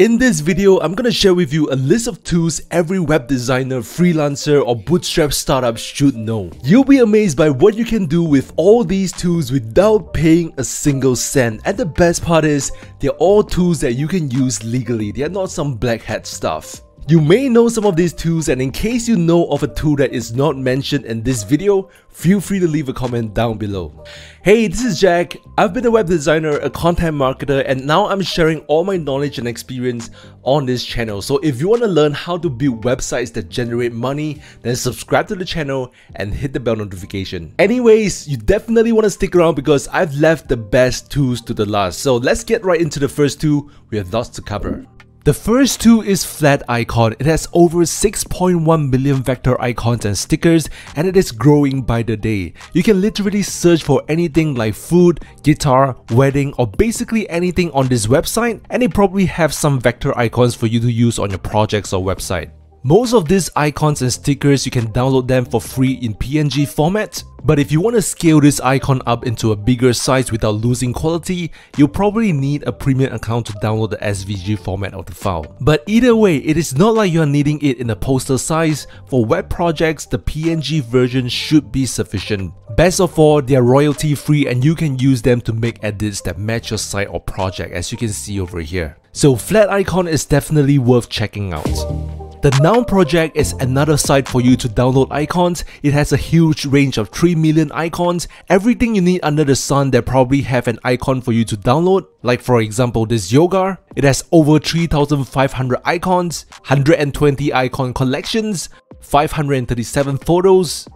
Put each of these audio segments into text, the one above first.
In this video, I'm gonna share with you a list of tools every web designer, freelancer, or bootstrap startup should know. You'll be amazed by what you can do with all these tools without paying a single cent. And the best part is, they're all tools that you can use legally. They're not some black hat stuff. You may know some of these tools and in case you know of a tool that is not mentioned in this video, feel free to leave a comment down below. Hey, this is Jack. I've been a web designer, a content marketer, and now I'm sharing all my knowledge and experience on this channel. So if you want to learn how to build websites that generate money, then subscribe to the channel and hit the bell notification. Anyways, you definitely want to stick around because I've left the best tools to the last. So let's get right into the first two. We have lots to cover. The first two is Flaticon. It has over 6.1 million vector icons and stickers and it is growing by the day. You can literally search for anything like food, guitar, wedding or basically anything on this website and it probably have some vector icons for you to use on your projects or website. Most of these icons and stickers you can download them for free in PNG format, but if you want to scale this icon up into a bigger size without losing quality, you'll probably need a premium account to download the SVG format of the file. But either way, it is not like you are needing it in a poster size, for web projects the PNG version should be sufficient. Best of all, they are royalty free and you can use them to make edits that match your site or project as you can see over here. So Flaticon is definitely worth checking out. The Noun project is another site for you to download icons. It has a huge range of 3 million icons. Everything you need under the sun that probably have an icon for you to download. Like for example this yoga. It has over 3500 icons, 120 icon collections, 537 photos,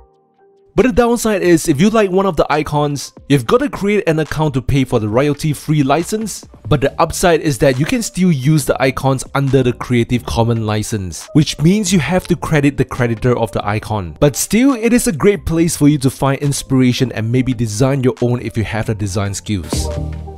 but the downside is if you like one of the icons, you've got to create an account to pay for the royalty free license. But the upside is that you can still use the icons under the Creative Commons license, which means you have to credit the creditor of the icon. But still, it is a great place for you to find inspiration and maybe design your own if you have the design skills.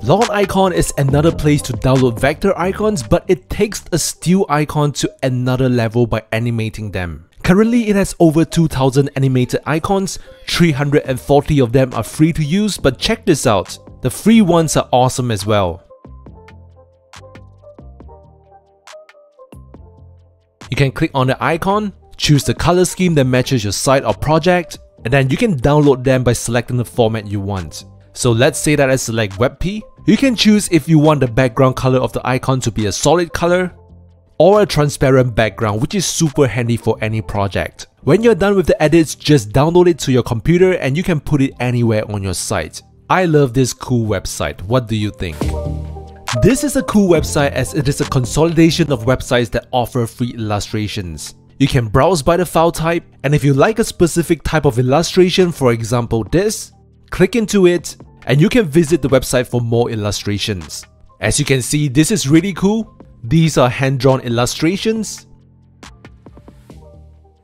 Lordicon is another place to download vector icons but it takes a still icon to another level by animating them. Currently, it has over 2000 animated icons, 340 of them are free to use, but check this out, the free ones are awesome as well. You can click on the icon, choose the color scheme that matches your site or project, and then you can download them by selecting the format you want. So let's say that I select WebP. You can choose if you want the background color of the icon to be a solid color, or a transparent background which is super handy for any project. When you're done with the edits, just download it to your computer and you can put it anywhere on your site. I love this cool website, what do you think? This is a cool website as it is a consolidation of websites that offer free illustrations. You can browse by the file type and if you like a specific type of illustration, for example this, click into it and you can visit the website for more illustrations. As you can see, this is really cool these are hand-drawn illustrations.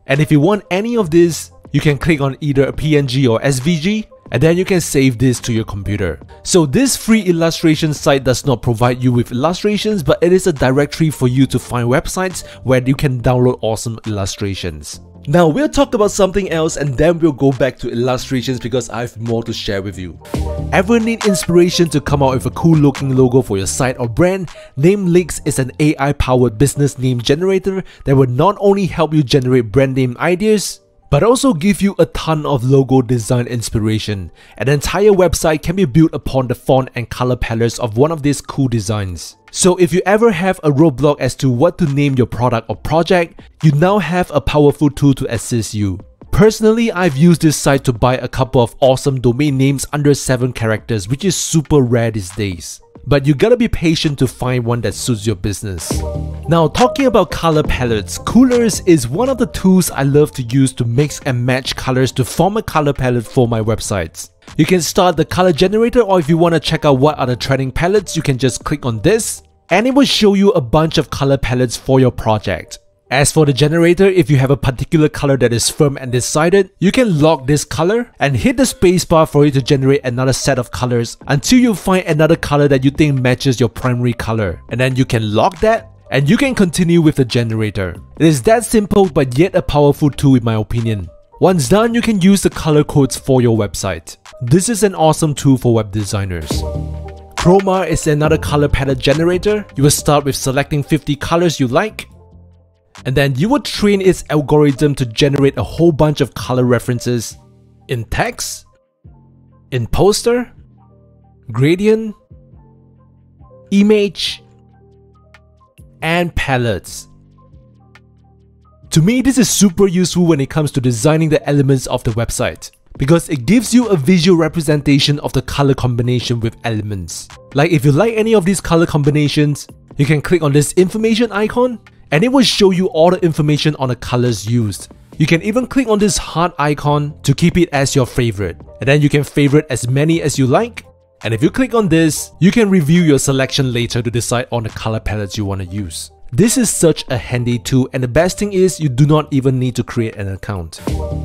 And if you want any of this, you can click on either a PNG or SVG and then you can save this to your computer. So this free illustration site does not provide you with illustrations but it is a directory for you to find websites where you can download awesome illustrations. Now we'll talk about something else and then we'll go back to illustrations because I have more to share with you. Ever need inspiration to come out with a cool looking logo for your site or brand? Namelix is an AI powered business name generator that will not only help you generate brand name ideas, but also give you a ton of logo design inspiration. An entire website can be built upon the font and color palettes of one of these cool designs. So if you ever have a roadblock as to what to name your product or project, you now have a powerful tool to assist you. Personally, I've used this site to buy a couple of awesome domain names under 7 characters which is super rare these days but you gotta be patient to find one that suits your business. Now talking about color palettes, Coolors is one of the tools I love to use to mix and match colors to form a color palette for my websites. You can start the color generator or if you want to check out what are the trending palettes, you can just click on this and it will show you a bunch of color palettes for your project. As for the generator, if you have a particular color that is firm and decided, you can lock this color and hit the spacebar for it to generate another set of colors until you find another color that you think matches your primary color. And then you can lock that and you can continue with the generator. It is that simple but yet a powerful tool in my opinion. Once done, you can use the color codes for your website. This is an awesome tool for web designers. Khroma is another color palette generator. You will start with selecting 50 colors you like, and then you would train its algorithm to generate a whole bunch of color references in text, in poster, gradient, image, and palettes. To me, this is super useful when it comes to designing the elements of the website because it gives you a visual representation of the color combination with elements. Like if you like any of these color combinations, you can click on this information icon and it will show you all the information on the colors used. You can even click on this heart icon to keep it as your favorite and then you can favorite as many as you like and if you click on this, you can review your selection later to decide on the color palettes you want to use. This is such a handy tool and the best thing is you do not even need to create an account.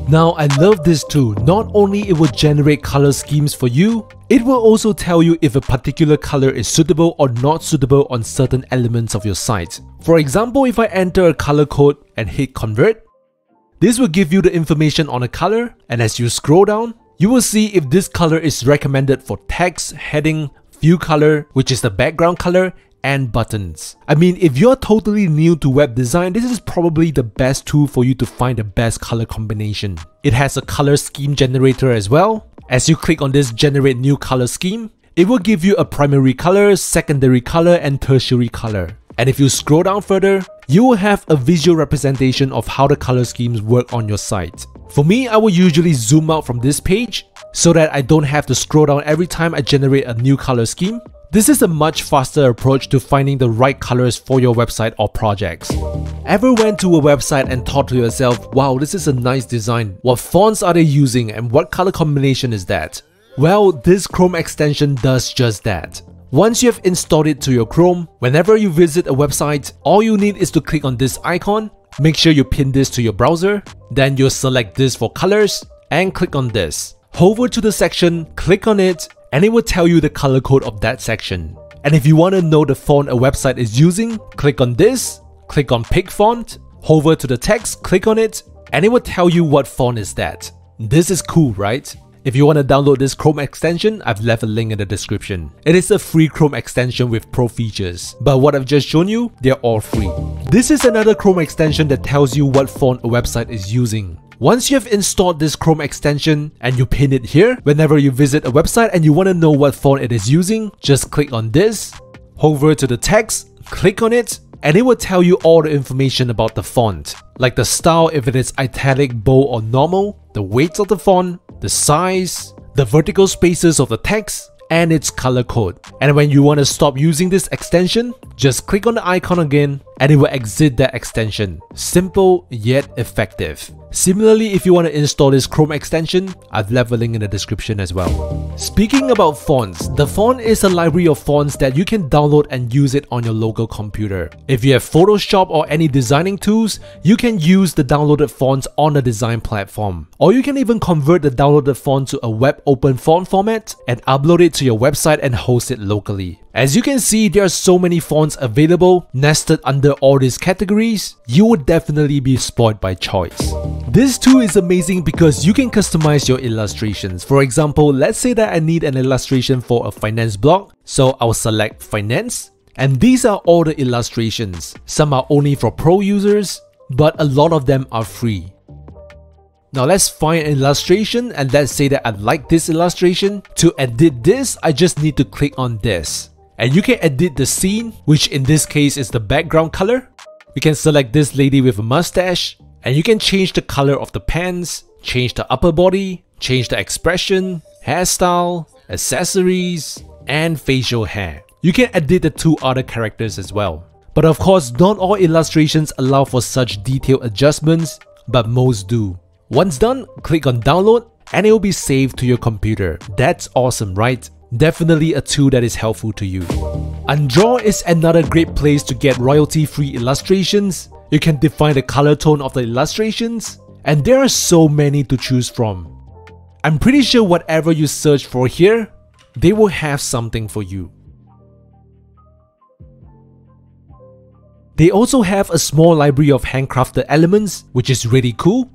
Now I love this tool, not only it will generate color schemes for you, it will also tell you if a particular color is suitable or not suitable on certain elements of your site. For example, if I enter a color code and hit convert, this will give you the information on a color and as you scroll down, you will see if this color is recommended for text, heading, view color, which is the background color, and buttons. I mean, if you're totally new to web design, this is probably the best tool for you to find the best color combination. It has a color scheme generator as well. As you click on this generate new color scheme, it will give you a primary color, secondary color, and tertiary color. And if you scroll down further, you will have a visual representation of how the color schemes work on your site. For me, I will usually zoom out from this page so that I don't have to scroll down every time I generate a new color scheme this is a much faster approach to finding the right colors for your website or projects. Ever went to a website and thought to yourself, wow, this is a nice design. What fonts are they using and what color combination is that? Well, this Chrome extension does just that. Once you have installed it to your Chrome, whenever you visit a website, all you need is to click on this icon, make sure you pin this to your browser, then you'll select this for colors, and click on this. Hover to the section, click on it, and it will tell you the color code of that section. And if you want to know the font a website is using, click on this, click on pick font, hover to the text, click on it, and it will tell you what font is that. This is cool, right? If you want to download this Chrome extension, I've left a link in the description. It is a free Chrome extension with pro features, but what I've just shown you, they're all free. This is another Chrome extension that tells you what font a website is using. Once you have installed this Chrome extension and you pin it here, whenever you visit a website and you want to know what font it is using, just click on this, hover to the text, click on it, and it will tell you all the information about the font, like the style if it is italic, bold or normal, the weight of the font, the size, the vertical spaces of the text, and its color code. And when you want to stop using this extension, just click on the icon again and it will exit that extension. Simple yet effective. Similarly, if you want to install this Chrome extension, I've left a link in the description as well. Speaking about fonts, DaFont is a library of fonts that you can download and use it on your local computer. If you have Photoshop or any designing tools, you can use the downloaded fonts on the design platform. Or you can even convert the downloaded font to a web open font format and upload it to your website and host it locally. As you can see, there are so many fonts available nested under all these categories, you would definitely be spoiled by choice. This tool is amazing because you can customize your illustrations. For example, let's say that I need an illustration for a finance blog, so I'll select finance, and these are all the illustrations. Some are only for pro users, but a lot of them are free. Now let's find an illustration and let's say that I like this illustration. To edit this, I just need to click on this and you can edit the scene, which in this case is the background color. We can select this lady with a mustache, and you can change the color of the pants, change the upper body, change the expression, hairstyle, accessories, and facial hair. You can edit the two other characters as well. But of course, not all illustrations allow for such detailed adjustments, but most do. Once done, click on download and it will be saved to your computer. That's awesome, right? Definitely a tool that is helpful to you. Undraw is another great place to get royalty-free illustrations. You can define the color tone of the illustrations, and there are so many to choose from. I'm pretty sure whatever you search for here, they will have something for you. They also have a small library of handcrafted elements, which is really cool.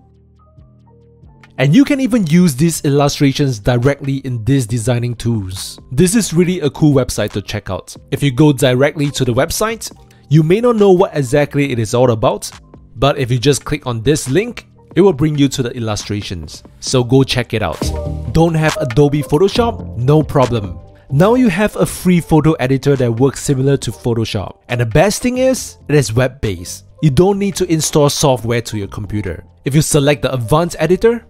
And you can even use these illustrations directly in these designing tools. This is really a cool website to check out. If you go directly to the website, you may not know what exactly it is all about, but if you just click on this link, it will bring you to the illustrations. So go check it out. Don't have Adobe Photoshop? No problem. Now you have a free photo editor that works similar to Photoshop. And the best thing is, it is web-based. You don't need to install software to your computer. If you select the advanced editor,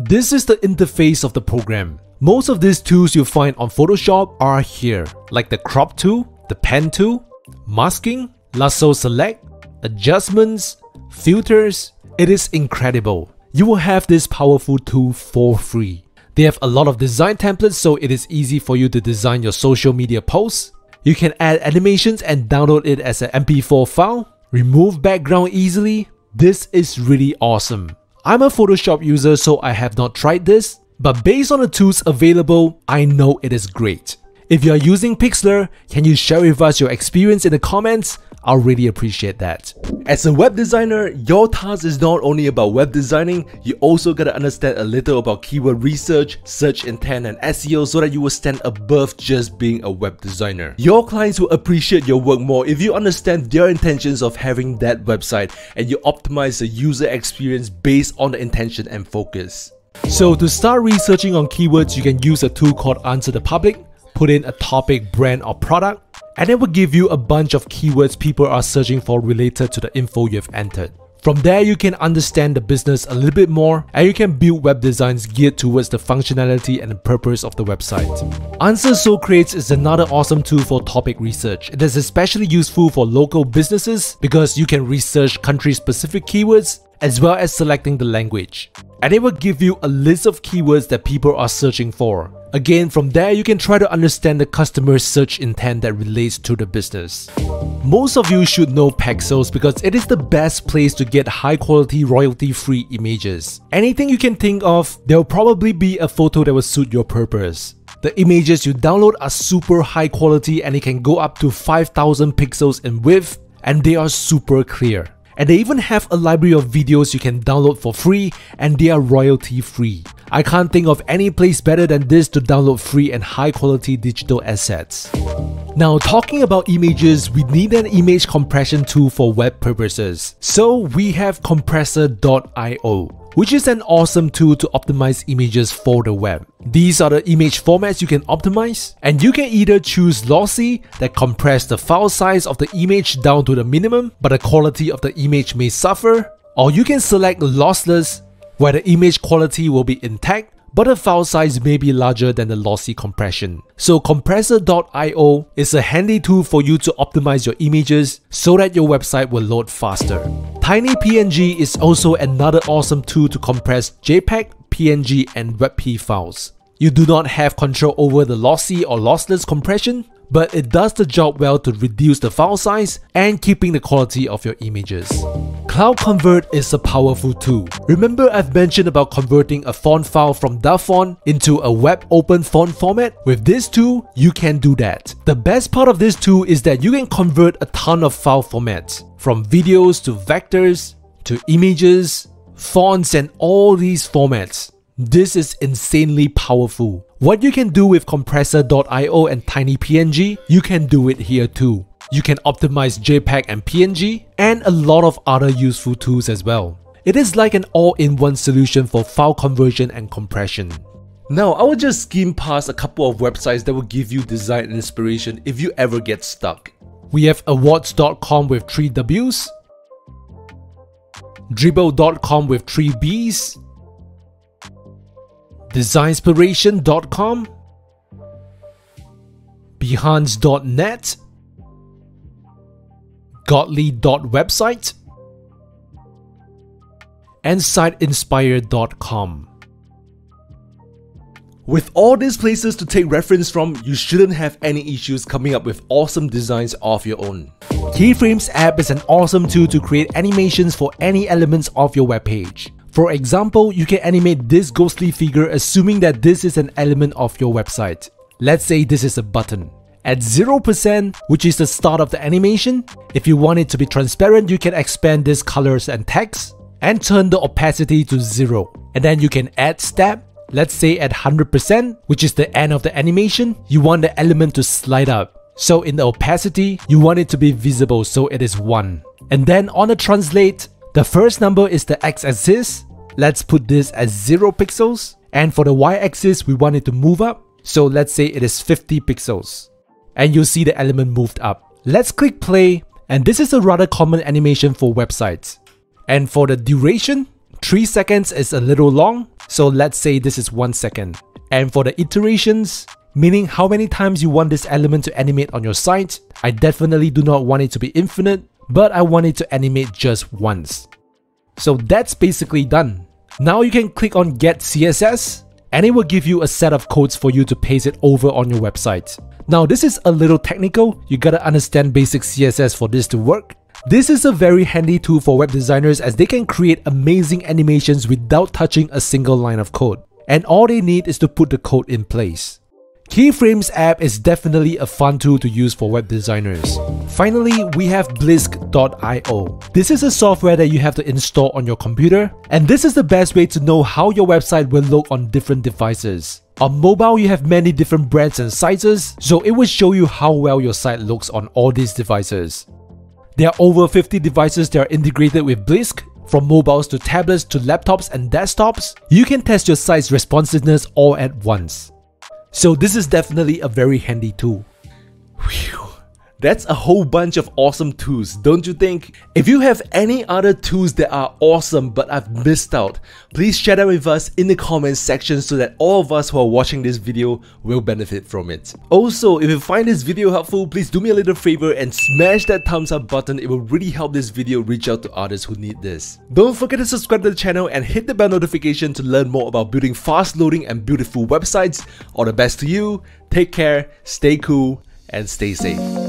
this is the interface of the program. Most of these tools you find on Photoshop are here, like the crop tool, the pen tool, masking, lasso select, adjustments, filters. It is incredible. You will have this powerful tool for free. They have a lot of design templates so it is easy for you to design your social media posts. You can add animations and download it as an MP4 file, remove background easily. This is really awesome. I'm a Photoshop user so I have not tried this, but based on the tools available, I know it is great. If you are using Pixlr, can you share with us your experience in the comments? I'll really appreciate that. As a web designer, your task is not only about web designing, you also gotta understand a little about keyword research, search intent and SEO so that you will stand above just being a web designer. Your clients will appreciate your work more if you understand their intentions of having that website and you optimize the user experience based on the intention and focus. So to start researching on keywords, you can use a tool called Answer the Public, put in a topic, brand or product, and it will give you a bunch of keywords people are searching for related to the info you've entered. From there, you can understand the business a little bit more and you can build web designs geared towards the functionality and the purpose of the website. AnswerSocrates is another awesome tool for topic research. It is especially useful for local businesses because you can research country-specific keywords as well as selecting the language. And it will give you a list of keywords that people are searching for. Again, from there you can try to understand the customer's search intent that relates to the business. Most of you should know Pexels because it is the best place to get high quality royalty free images. Anything you can think of, there will probably be a photo that will suit your purpose. The images you download are super high quality and it can go up to 5000 pixels in width and they are super clear. And they even have a library of videos you can download for free and they are royalty free. I can't think of any place better than this to download free and high quality digital assets. Now talking about images, we need an image compression tool for web purposes. So we have compressor.io which is an awesome tool to optimize images for the web. These are the image formats you can optimize, and you can either choose lossy that compress the file size of the image down to the minimum, but the quality of the image may suffer, or you can select lossless where the image quality will be intact but the file size may be larger than the lossy compression. So compressor.io is a handy tool for you to optimize your images so that your website will load faster. TinyPNG is also another awesome tool to compress JPEG, PNG and WebP files. You do not have control over the lossy or lossless compression, but it does the job well to reduce the file size and keeping the quality of your images. Cloud Convert is a powerful tool. Remember I've mentioned about converting a font file from font into a web open font format? With this tool, you can do that. The best part of this tool is that you can convert a ton of file formats, from videos to vectors, to images, fonts and all these formats. This is insanely powerful. What you can do with compressor.io and tinypng, you can do it here too. You can optimize JPEG and PNG, and a lot of other useful tools as well. It is like an all-in-one solution for file conversion and compression. Now, I will just skim past a couple of websites that will give you design inspiration if you ever get stuck. We have awwwards.com with 3 Ws, dribbble.com with 3 Bs, designspiration.com, behance.net, godly.website, and siteinspire.com. With all these places to take reference from, you shouldn't have any issues coming up with awesome designs of your own. Keyframes app is an awesome tool to create animations for any elements of your webpage. For example, you can animate this ghostly figure assuming that this is an element of your website. Let's say this is a button. At 0%, which is the start of the animation, if you want it to be transparent, you can expand these colors and text and turn the opacity to 0. and then you can add step. Let's say at 100%, which is the end of the animation, you want the element to slide up. So in the opacity, you want it to be visible so it is 1. And then on the translate, the first number is the x-axis. Let's put this as 0 pixels. And for the y-axis, we want it to move up. So let's say it is 50 pixels. And you'll see the element moved up. Let's click play. And this is a rather common animation for websites. And for the duration, 3 seconds is a little long. So let's say this is 1 second. And for the iterations, meaning how many times you want this element to animate on your site. I definitely do not want it to be infinite, but I want it to animate just once. So that's basically done. Now you can click on get CSS and it will give you a set of codes for you to paste it over on your website. Now this is a little technical, you gotta understand basic CSS for this to work. This is a very handy tool for web designers as they can create amazing animations without touching a single line of code. And all they need is to put the code in place. Keyframes app is definitely a fun tool to use for web designers. Finally, we have Blisk.io. This is a software that you have to install on your computer, and this is the best way to know how your website will look on different devices. On mobile, you have many different brands and sizes, so it will show you how well your site looks on all these devices. There are over 50 devices that are integrated with Blisk, from mobiles to tablets to laptops and desktops. You can test your site's responsiveness all at once. So this is definitely a very handy tool. Whew. That's a whole bunch of awesome tools, don't you think? If you have any other tools that are awesome but I've missed out, please share them with us in the comments section so that all of us who are watching this video will benefit from it. Also, if you find this video helpful, please do me a little favor and smash that thumbs up button. It will really help this video reach out to others who need this. Don't forget to subscribe to the channel and hit the bell notification to learn more about building fast loading and beautiful websites. All the best to you, take care, stay cool, and stay safe.